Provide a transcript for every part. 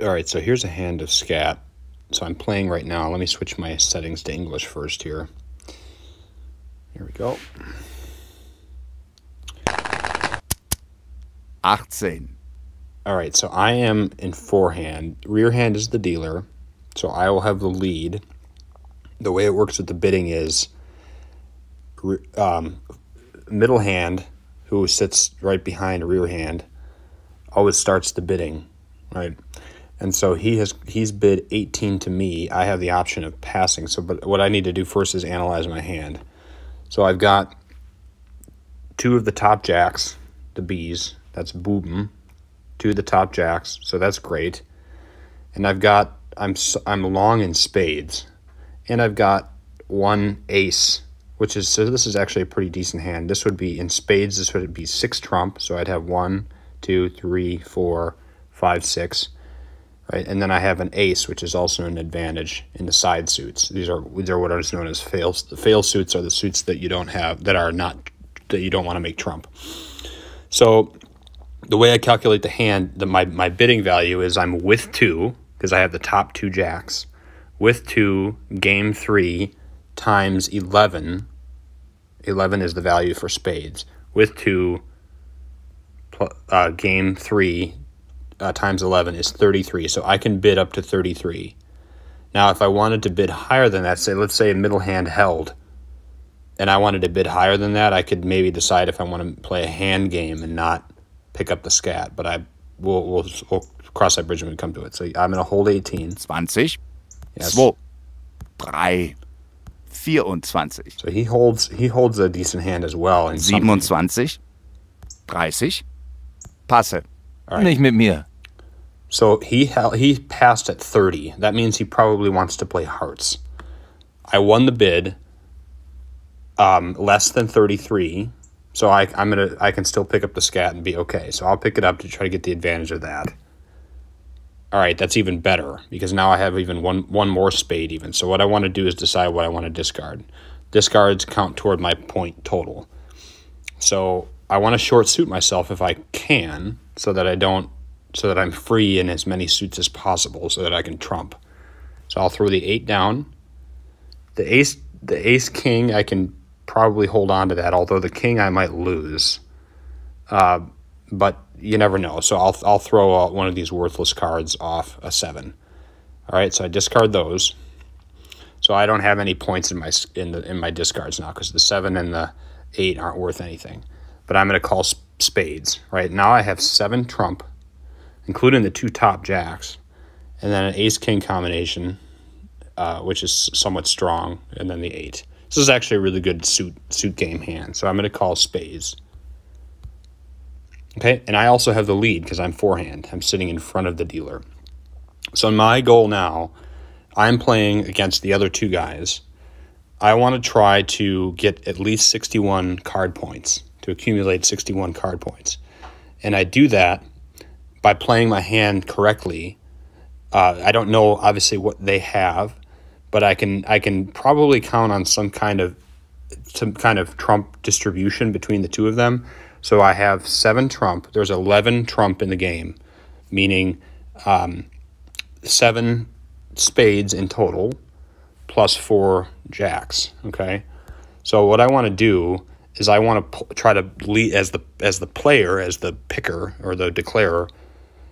All right, so here's a hand of Skat. So I'm playing right now. Let me switch my settings to English first here. Here we go. 18. All right, so I am in forehand. Rear hand is the dealer, so I will have the lead. The way it works with the bidding is um, middle hand, who sits right behind rear hand, always starts the bidding, right? And so he has he's bid 18 to me. I have the option of passing. So but what I need to do first is analyze my hand. So I've got two of the top jacks, the B's. That's Buben. Two of the top jacks. So that's great. And I've got I'm I'm long in spades. And I've got one ace, which is so this is actually a pretty decent hand. This would be in spades, this would be six trump. So I'd have one, two, three, four, five, six right? And then I have an ace, which is also an advantage in the side suits. These are these are what is known as fails. The fail suits are the suits that you don't have that are not that you don't want to make trump. So the way I calculate the hand, the my my bidding value is I'm with two because I have the top two jacks. With two, game three times eleven. Eleven is the value for spades. With two, uh, game three uh, times 11 is 33. So I can bid up to 33. Now, if I wanted to bid higher than that, say, let's say a middle hand held, and I wanted to bid higher than that, I could maybe decide if I want to play a hand game and not pick up the Skat. But I will we'll, we'll cross that bridge when we come to it. So I'm going to hold 18. 20. Yes. 2. 3. 24. So he holds he holds a decent hand as well. 27. 30. Passe. Right. Nicht mit mir. So he he passed at 30. That means he probably wants to play hearts. I won the bid. Um, less than 33. So I, I'm gonna I can still pick up the Skat and be okay. So I'll pick it up to try to get the advantage of that. All right, that's even better because now I have even one one more spade even. So what I want to do is decide what I want to discard. Discards count toward my point total. So I want to short suit myself if I can, so that I don't so that I'm free in as many suits as possible so that I can trump. So I'll throw the 8 down. The ace the ace king I can probably hold on to that although the king I might lose. Uh, but you never know. So I'll I'll throw one of these worthless cards off a 7. All right, so I discard those. So I don't have any points in my in the in my discards now cuz the 7 and the 8 aren't worth anything. But I'm going to call spades, right? Now I have 7 trump including the two top jacks, and then an ace king combination, uh, which is somewhat strong, and then the eight. This is actually a really good suit suit game hand, so I'm going to call spades. Okay, and I also have the lead because I'm forehand. I'm sitting in front of the dealer. So my goal now, I'm playing against the other two guys. I want to try to get at least 61 card points, to accumulate 61 card points. And I do that by playing my hand correctly. Uh, I don't know obviously what they have, but I can I can probably count on some kind of some kind of trump distribution between the two of them. So I have seven trump. There's eleven trump in the game, meaning um, seven spades in total, plus four jacks. Okay, so what I want to do is I want to try to lead as the as the player as the picker or the declarer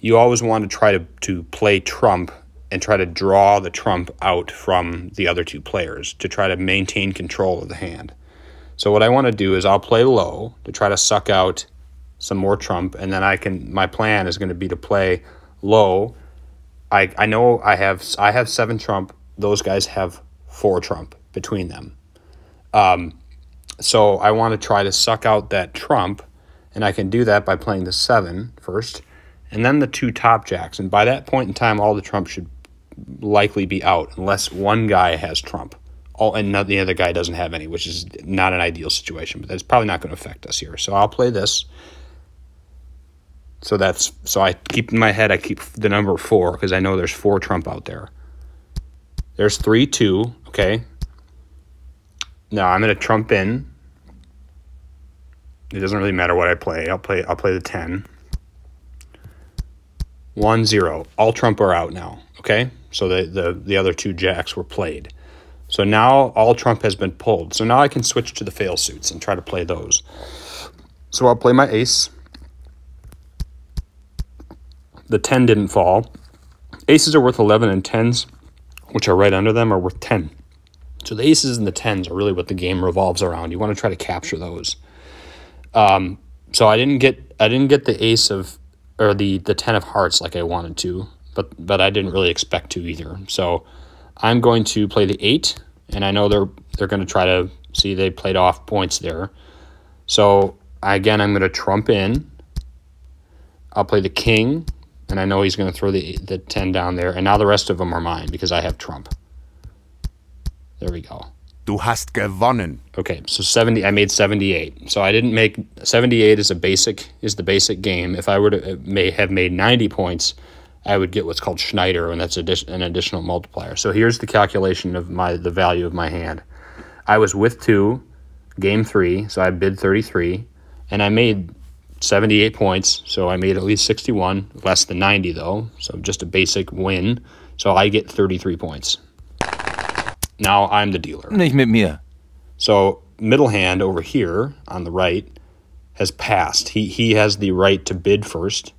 you always want to try to, to play trump and try to draw the trump out from the other two players to try to maintain control of the hand. So what I want to do is I'll play low to try to suck out some more trump and then I can my plan is going to be to play low. I I know I have I have 7 trump, those guys have 4 trump between them. Um so I want to try to suck out that trump and I can do that by playing the seven first and then the two top jacks. And by that point in time, all the trump should likely be out unless one guy has trump. All and the other guy doesn't have any, which is not an ideal situation, but that's probably not going to affect us here. So I'll play this. So that's so I keep in my head I keep the number four because I know there's four trump out there. There's three two, okay. Now I'm gonna trump in. It doesn't really matter what I play. I'll play I'll play the ten. One zero. All trump are out now. Okay, so the the the other two jacks were played. So now all trump has been pulled. So now I can switch to the fail suits and try to play those. So I'll play my ace. The 10 didn't fall. Aces are worth 11 and 10s, which are right under them, are worth 10. So the aces and the 10s are really what the game revolves around. You want to try to capture those. Um, so I didn't get I didn't get the ace of or the the 10 of hearts like I wanted to, but but I didn't really expect to either. So I'm going to play the 8 and I know they're they're going to try to see they played off points there. So again, I'm going to trump in. I'll play the king, and I know he's going to throw the the 10 down there, and now the rest of them are mine because I have trump. There we go. Du hast gewonnen. Okay, so 70 I made 78. So I didn't make 78 is a basic is the basic game. If I were to uh, may have made 90 points, I would get what's called Schneider and that's an additional multiplier. So here's the calculation of my the value of my hand. I was with 2 game 3, so I bid 33 and I made 78 points, so I made at least 61, less than 90 though, so just a basic win. So I get 33 points. Now I'm the dealer. Nicht mit mir. So middle hand over here on the right has passed. He he has the right to bid first,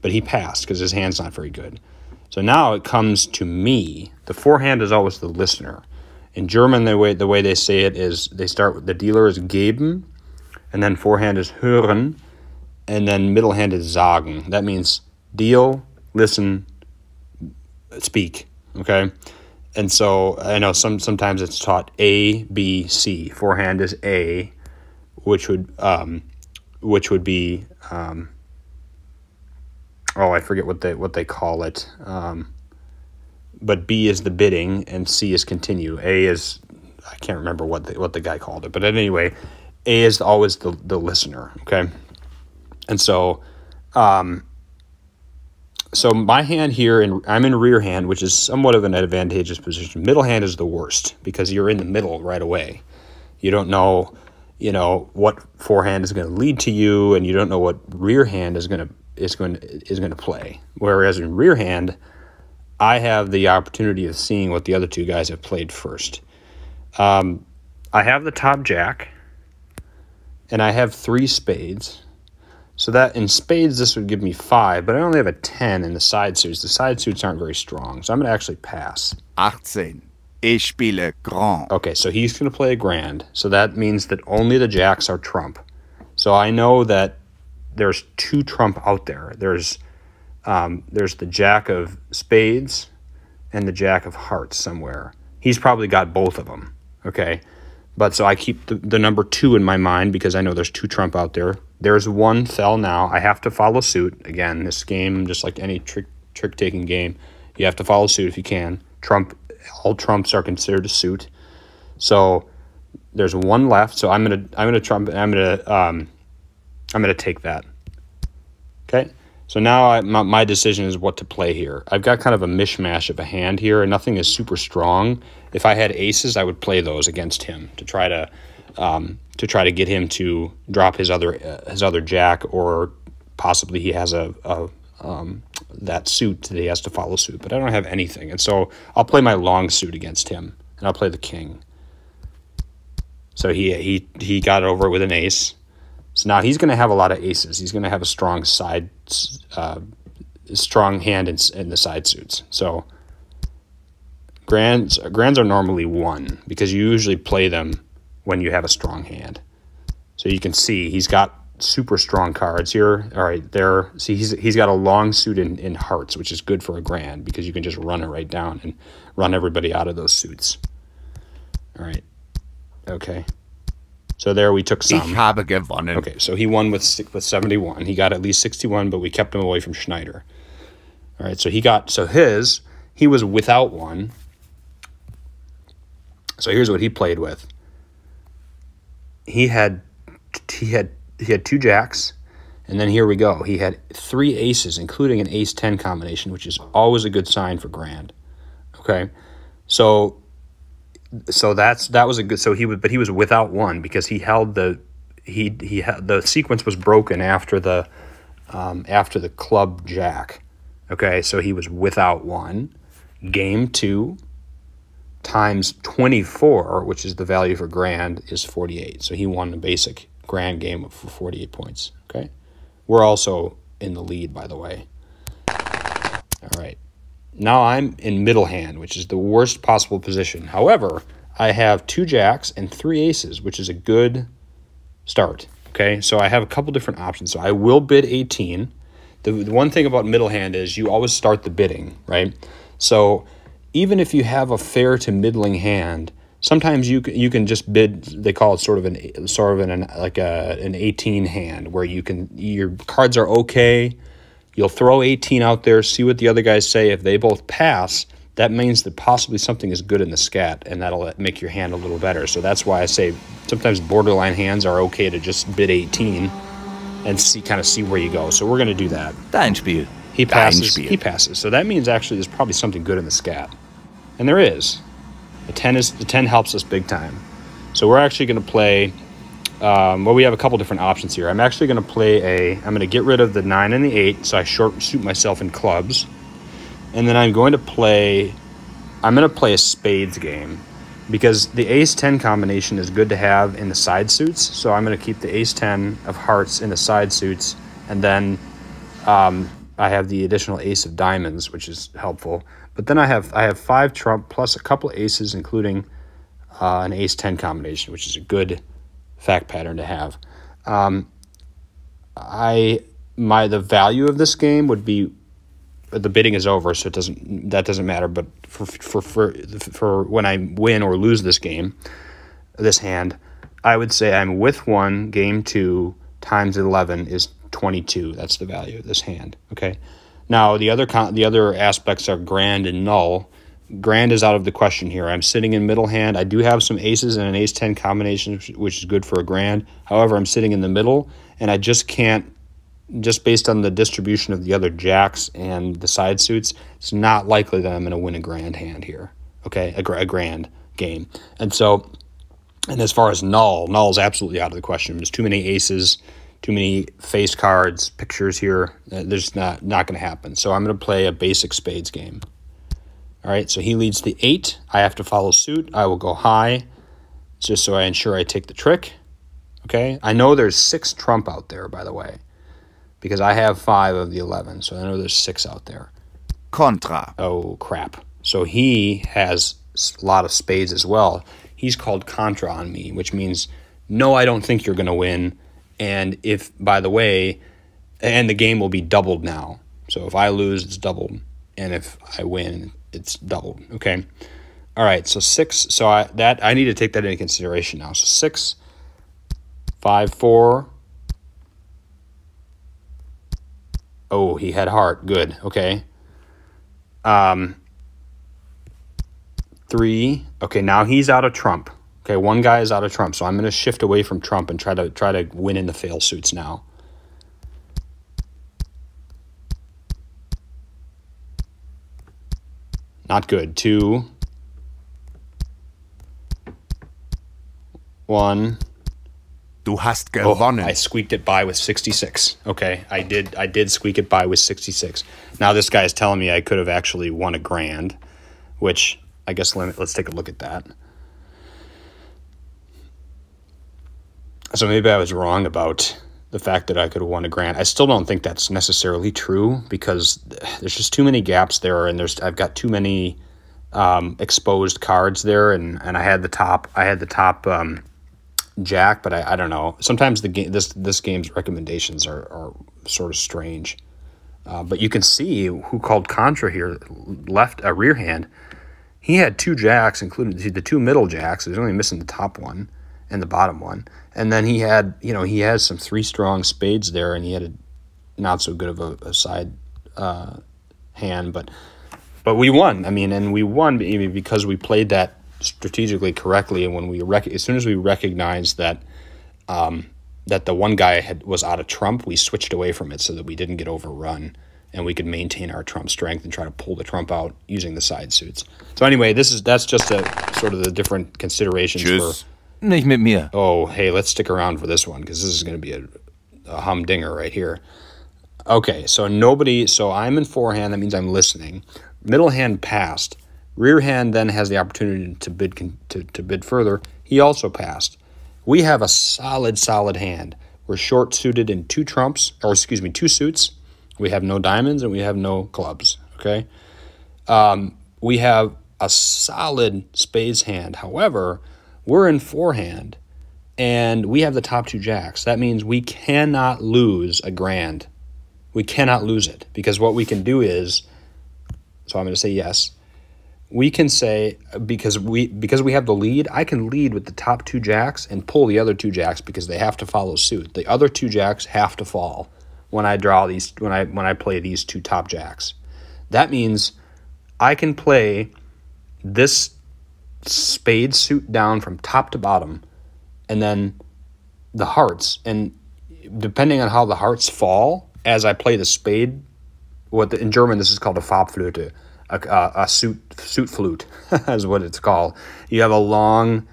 but he passed because his hand's not very good. So now it comes to me. The forehand is always the listener. In German, the way the way they say it is they start with the dealer is geben, and then forehand is hören, and then middle hand is sagen. That means deal, listen, speak. Okay. And so I know some sometimes it's taught A B C. Forehand is A, which would um, which would be um, oh I forget what they what they call it. Um, but B is the bidding and C is continue. A is I can't remember what the, what the guy called it, but anyway, A is always the the listener. Okay, and so um, so my hand here, and I'm in rear hand, which is somewhat of an advantageous position. Middle hand is the worst because you're in the middle right away. You don't know, you know, what forehand is going to lead to you, and you don't know what rear hand is going to is going is going to play. Whereas in rear hand, I have the opportunity of seeing what the other two guys have played first. Um, I have the top jack, and I have three spades. So that in spades, this would give me five, but I only have a 10 in the side suits. The side suits aren't very strong, so I'm going to actually pass. 18. Ich spiele Grand. Okay, so he's going to play a grand. So that means that only the jacks are trump. So I know that there's two trump out there. There's um, there's the jack of spades and the jack of hearts somewhere. He's probably got both of them. Okay, but so I keep the, the number two in my mind because I know there's two trump out there. There's one fell now. I have to follow suit. Again, this game, just like any trick trick taking game, you have to follow suit if you can. Trump, all trumps are considered a suit. So there's one left. So I'm gonna I'm gonna trump. I'm gonna um, I'm gonna take that. Okay. So now I, my, my decision is what to play here. I've got kind of a mishmash of a hand here, and nothing is super strong. If I had aces, I would play those against him to try to um, to try to get him to drop his other uh, his other jack, or possibly he has a, a um, that suit that he has to follow suit. But I don't have anything, and so I'll play my long suit against him, and I'll play the king. So he he he got over it with an ace. So now he's going to have a lot of aces. He's going to have a strong side, uh, strong hand in, in the side suits. So grands grands are normally one because you usually play them when you have a strong hand. So you can see he's got super strong cards here. All right, there. See, he's he's got a long suit in, in hearts, which is good for a grand because you can just run it right down and run everybody out of those suits. All right. Okay. So there we took some. Ich habe gewonnen. Okay, so he won with with 71. He got at least 61, but we kept him away from Schneider. All right, so he got so his he was without one. So here's what he played with he had he had he had two jacks, and then here we go. He had three aces, including an ace ten combination, which is always a good sign for grand. Okay, so so that's that was a good. So he was, but he was without one because he held the he he had the sequence was broken after the um, after the club jack. Okay, so he was without one. Game two times 24, which is the value for grand, is 48. So he won the basic grand game for 48 points. Okay, we're also in the lead, by the way. All right. Now I'm in middle hand, which is the worst possible position. However, I have two jacks and three aces, which is a good start. Okay, so I have a couple different options. So I will bid 18. The, the one thing about middle hand is you always start the bidding, right? So even if you have a fair to middling hand, sometimes you can, you can just bid. They call it sort of an sort of an like a an 18 hand where you can your cards are okay. You'll throw 18 out there, see what the other guys say. If they both pass, that means that possibly something is good in the Skat, and that'll make your hand a little better. So that's why I say sometimes borderline hands are okay to just bid 18 and see kind of see where you go. So we're going to do that. Dein Spiel. He passes. He passes. So that means actually there's probably something good in the Skat, and there is. The ten is the ten helps us big time. So we're actually going to play. Um, well, we have a couple different options here. I'm actually going to play a. I'm going to get rid of the nine and the eight, so I short shoot myself in clubs, and then I'm going to play. I'm going to play a spades game because the ace 10 combination is good to have in the side suits. So I'm going to keep the ace 10 of hearts in the side suits, and then um, I have the additional ace of diamonds, which is helpful. But then I have I have five trump plus a couple aces, including uh, an ace 10 combination, which is a good fact pattern to have. Um, I my the value of this game would be the bidding is over, so it doesn't that doesn't matter. But for for for for when I win or lose this game, this hand, I would say I'm with one. Game two times eleven is twenty two. That's the value of this hand. Okay. Now the other con- the other aspects are grand and null. Grand is out of the question here. I'm sitting in middle hand. I do have some aces and an ace ten combination, which- is good for a grand. However, I'm sitting in the middle, and I just can't just based on the distribution of the other jacks and the side suits, it's not likely that I'm going to win a grand hand here. Okay, a, a grand game. And so, and as far as null, null is absolutely out of the question. There's too many aces, too many face cards, pictures here. Uh, There's not not going to happen. So I'm going to play a basic spades game. All right, so he leads the eight. I have to follow suit. I will go high, just so I ensure I take the trick. Okay, I know there's six trump out there, by the way because I have five of the 11. So I know there's six out there. Contra. Oh, crap. So he has a lot of spades as well. He's called Contra on me, which means, no, I don't think you're going to win. And if, by the way, and the game will be doubled now. So if I lose, it's doubled. And if I win, it's doubled. Okay. All right. So six. So I, that, I need to take that into consideration now. So six, five, four, Oh, he had heart. Good. Okay. Um, three. Okay, now he's out of trump. Okay, one guy is out of trump, so I'm going to shift away from trump and try to try to win in the fail suits now. Not good. Two. One. Du hast Oh, gewonnen. I squeaked it by with 66. Okay, I did. I did squeak it by with 66. Now this guy is telling me I could have actually won a grand, which I guess let, let's take a look at that. So maybe I was wrong about the fact that I could have won a grand. I still don't think that's necessarily true because there's just too many gaps there, and there's I've got too many um, exposed cards there, and and I had the top. I had the top. Um, Jack, but I, I don't know. Sometimes the game this this game's recommendations are, are sort of strange. Uh, but you can see who called Contra here, left a rear hand. He had two jacks, including the two middle jacks. He's only missing the top one and the bottom one. And then he had, you know, he has some three strong spades there, and he had a not so good of a, a side uh, hand, but but we won. I mean, and we won maybe because we played that strategically correctly, and when we rec- as soon as we recognized that um, that the one guy had was out of trump, we switched away from it so that we didn't get overrun, and we could maintain our trump strength and try to pull the trump out using the side suits. So anyway, this is that's just a sort of the different considerations for. Nicht mit mir. Oh, hey, let's stick around for this one because this is going to be a, a humdinger right here. Okay, so nobody. So I'm in forehand. That means I'm listening. Middle hand passed. Rear hand then has the opportunity to bid to, to bid further. He also passed. We have a solid, solid hand. We're short suited in two trumps, or excuse me, two suits. We have no diamonds and we have no clubs. Okay. Um, we have a solid spades hand. However, we're in forehand and we have the top two jacks. That means we cannot lose a grand. We cannot lose it because what we can do is, so I'm going to say yes. We can say because we because we have the lead, I can lead with the top two jacks and pull the other two jacks because they have to follow suit. The other two jacks have to fall when I draw these when I when I play these two top jacks. That means I can play this spade suit down from top to bottom and then the hearts. And depending on how the hearts fall as I play the spade what the, in German this is called a Farbflöte a, a, a suit suit flute is what it's called. You have a long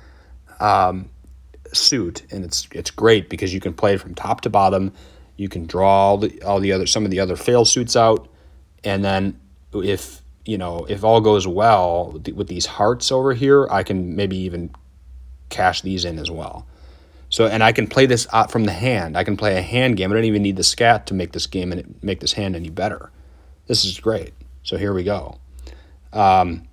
um, suit and it's it's great because you can play it from top to bottom. You can draw all the all the other some of the other fail suits out and then if you know if all goes well with these hearts over here I can maybe even cash these in as well so, and I can play this out from the hand. I can play a hand game. I don't even need the Skat to make this game and make this hand any better. This is great. So here we go. Um,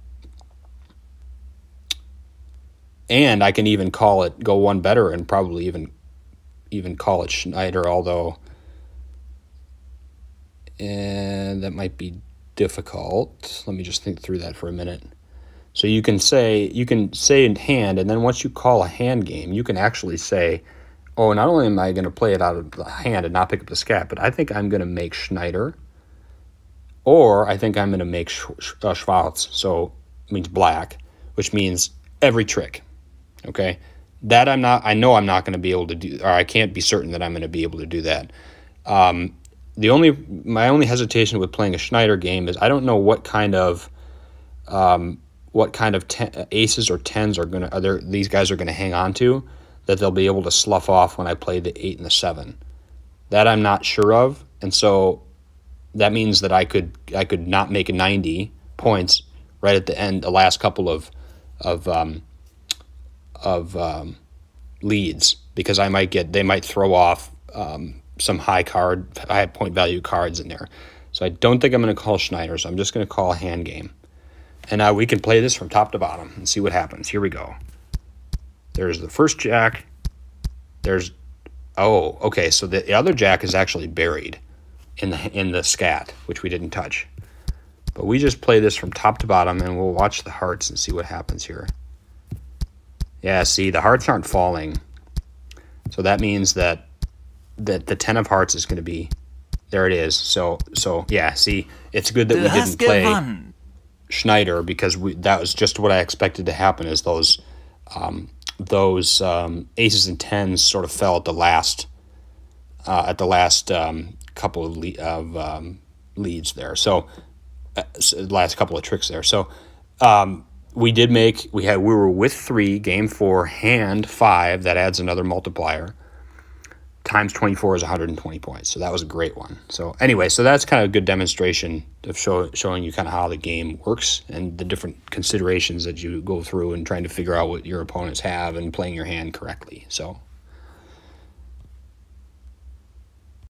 and I can even call it go one better and probably even even call it Schneider, although and that might be difficult. Let me just think through that for a minute. So you can say you can say in hand, and then once you call a hand game, you can actually say, "Oh, not only am I going to play it out of the hand and not pick up the Skat, but I think I'm going to make Schneider, or I think I'm going to make sh- uh, Schwarz." So means black, which means every trick. Okay, that I'm not. I know I'm not going to be able to do, or I can't be certain that I'm going to be able to do that. Um, the only my only hesitation with playing a Schneider game is I don't know what kind of um, what kind of ten, aces or tens are gonna are these guys are gonna hang on to that they'll be able to slough off when I play the eight and the seven. That I'm not sure of, and so that means that I could I could not make ninety points right at the end, the last couple of of um, of um, leads because I might get they might throw off um, some high card high point value cards in there. So I don't think I'm going to call Schneider. So I'm just going to call hand game. And now we can play this from top to bottom and see what happens. Here we go. There's the first jack. There's oh, okay, so the, the other jack is actually buried in the in the Skat, which we didn't touch. But we just play this from top to bottom and we'll watch the hearts and see what happens here. Yeah, see, the hearts aren't falling. So that means that that the 10 of hearts is going to be there it is. So so yeah, see, it's good that we didn't play Schneider because we, that was just what I expected to happen. Is those um, those um, aces and tens sort of fell at the last uh, at the last um, couple of, le- of um, leads there. So uh, last couple of tricks there. So um, we did make we had we were with three game four hand five that adds another multiplier times 24 is 120 points. So that was a great one. So anyway, so that's kind of a good demonstration of show, showing you kind of how the game works and the different considerations that you go through and trying to figure out what your opponents have and playing your hand correctly. So